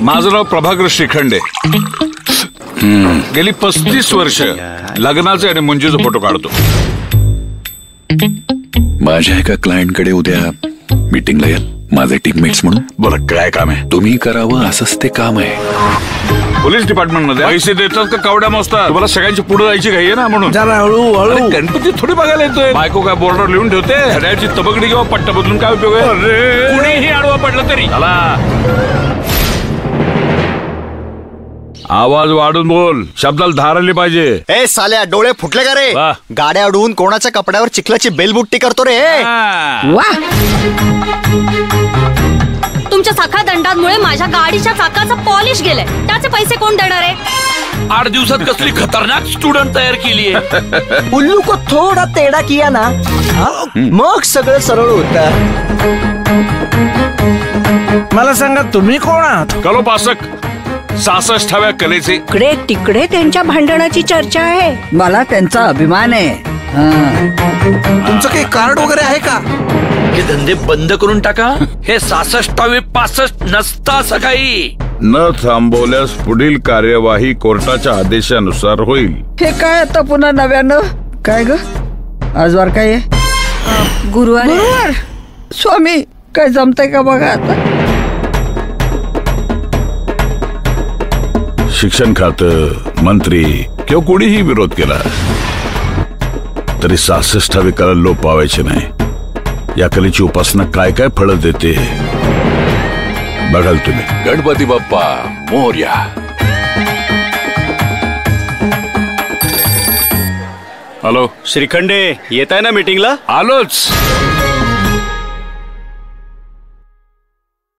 माझं नाव प्रभाकर श्रीखंडे. गेली पस्तीस वर्ष लग्नाचे आणि मंजूचा फोटो काढतो. माझ्या एका क्लायंटकडे उद्या मीटिंगला येईल. माझे टीममेट्स म्हणून. बरं काय काम आहे? तुम्ही करावं असंच ते काम आहे. पोलीस डिपार्टमेंटमध्ये? पैसे देतात का कावड्या मोजतात? तुम्हाला सगळ्यांची पुढे जायची घाई आहे ना म्हणून. जरा हळू हळू. गणपती थोडी बघायला येतोय. बायको काय बोर्डर लिहून ठेवते? हड्याची तबकडी किंवा पट्टा बदलून काय उपयोग आहे? कुणीही आडवा पडलं तरी. चला. आवाज वाढून बोल. शब्दाला धार आली पाहिजे. ए साल्या डोळे फुटले का रे? वा. गाड्या अडवून कोणाच्या कपड्यावर चिखलाची बेलबुट्टी करतो रे? हा. वा. तुमच्या सखा दंडांमुळे माझ्या गाडीच्या चाकाचं पॉलिश गेलंय. त्याचे पैसे कोण देणार आहे? आठ दिवसात कसली खतरनाक स्टुडंट तयार केली आहे उल्लू को थोडा तेडा किया ना. हा? मग सगळं सरळ होत. मला सांगा तुम्ही कोण आहात? कलोपासक. सासष्टाव्या कलेचे. इकडे तिकडे त्यांच्या भांडणाची चर्चा आहे. मला त्यांचा अभिमान आहे. हा. तुमचं काही कार्ड वगैरे आहे का? हे धंदे बंद करून टाका. हे सासष्टावे पासष्ट नसता सकाळी. न थांबवल्यास पुढील कार्यवाही कोर्टाच्या आदेशानुसार होईल. हे काय आता पुन्हा नव्यानं? काय ग? आज वार काय आहे? गुरुवार गुरुवार? स्वामी काय जमतंय का बघा आता? शिक्षण खातं मंत्री किंवा कोणीही विरोध केला तरी सहासष्टावी कला लोप पावायचे नाही. या कलेची उपासना काय काय फळं देते बघाल तुम्ही. गणपती बाप्पा मोर्या. हॅलो. श्रीखंडे येत आहे ना मीटिंगला आलोच.